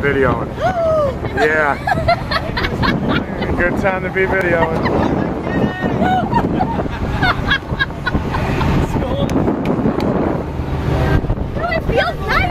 videoing. yeah. Good time to be videoing. no, it feels nice.